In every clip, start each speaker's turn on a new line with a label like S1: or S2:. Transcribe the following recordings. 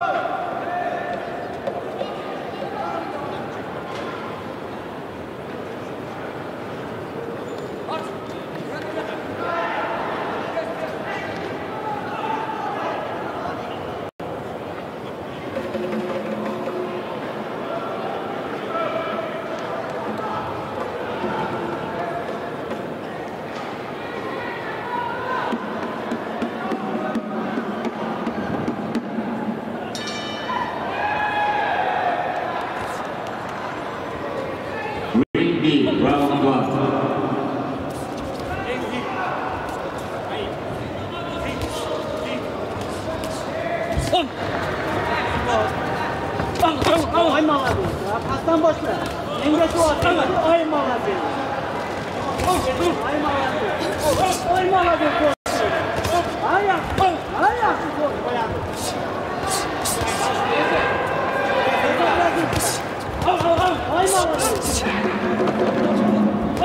S1: Oh!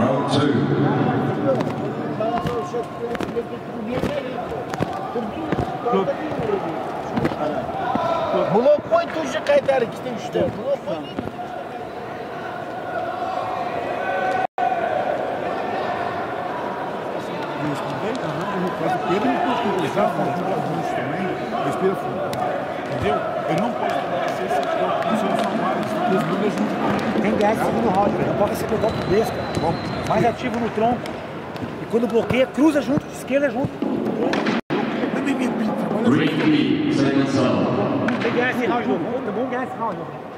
S1: Round two. der gittin düştü. Tamam. Pedro não pode
S2: utilizar a
S3: fortuna também,
S4: respira fundo. Entendeu? Eu não posso Tem que
S3: ganhar esse segundo round. Não pode pegar o preço. Mais ativo no tronco. E quando bloqueia, cruza junto, esquerda junto.
S1: Trabalha. Trabalha. The jeg sier han gjorde det.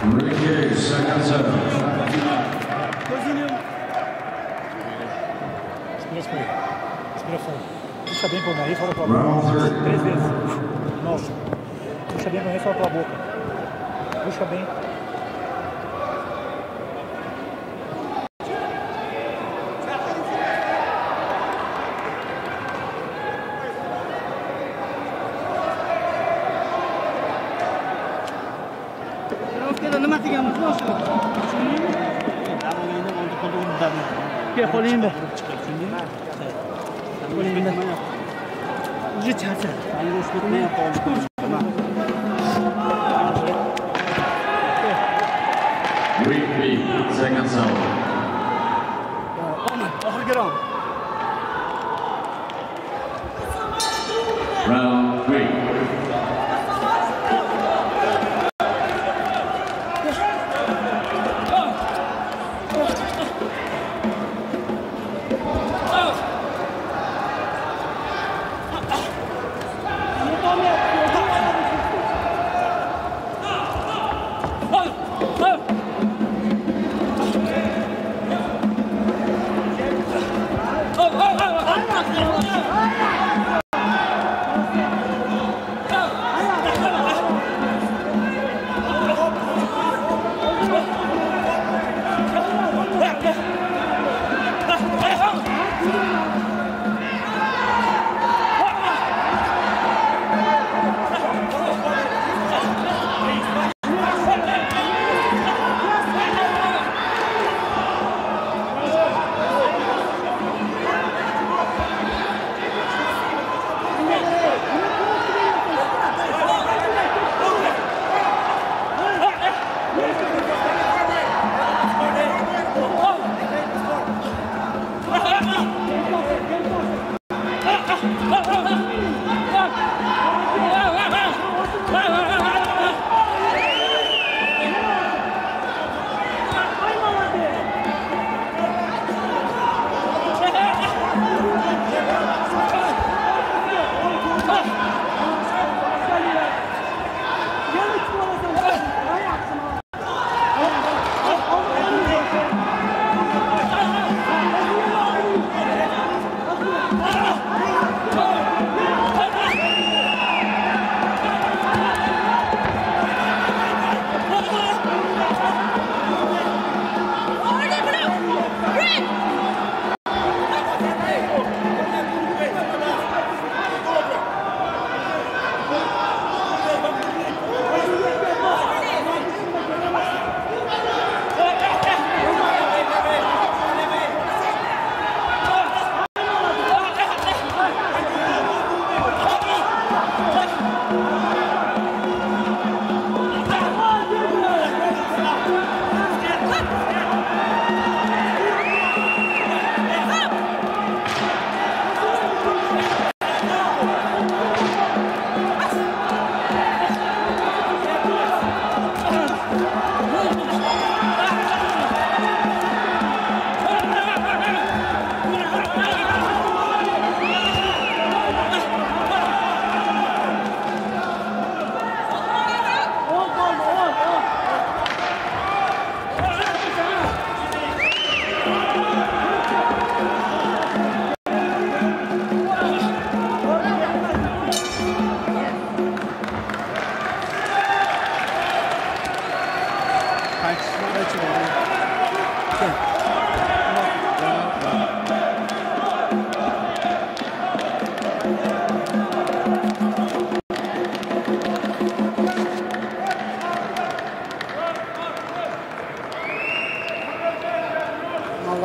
S1: Ring second.
S3: Respira. Respira fundo. Puxa bem pelo nariz, fala boca. Três vezes. Novo. Puxa bem pelo nariz, fala pela boca. Puxa bem.
S2: nima qilganmiz boshida qo'lingda qo'lingda уже charchadi Quickly,
S1: seconds out. Omen, oxirgi round.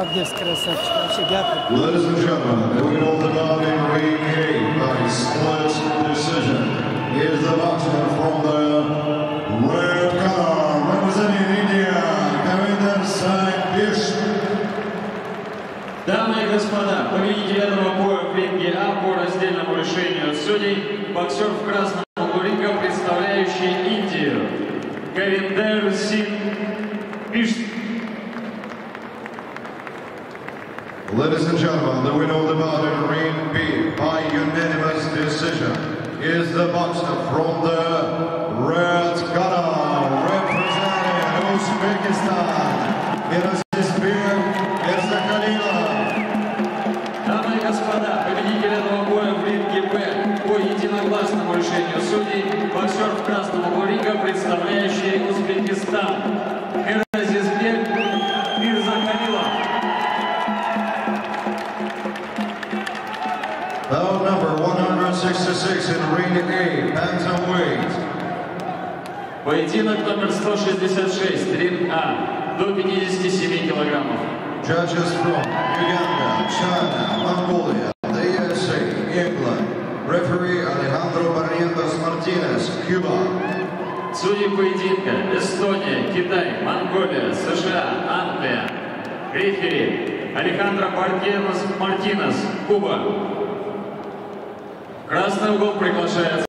S3: Rápido.
S5: Ladies and gentlemen, the winner of the bout in ring A by split decision is the boxer from the red corner, representing India, Kavinder Singh Bish.
S2: Дамы и господа, победитель этого боя в ринге А по раздельному решению судей, боксер в красном углу ринга, представляющий Индию, Кавиндер
S5: Ladies and gentlemen, the winner of the in ring B by unanimous decision is the boxer from the red corner, representing Uzbekistan, Mirazizbek
S2: Поединок номер 166, ринг А, до 57 килограммов.
S5: Judges from Uganda, China, Mongolia, the USA, England. Referee Alejandro Barrientos Martinez, Cuba.
S2: Судьи поединка Эстония, Китай, Монголия, США, Англия. Рефери Алехандро Бартьенос Мартинес, Куба. Красный угол приглашается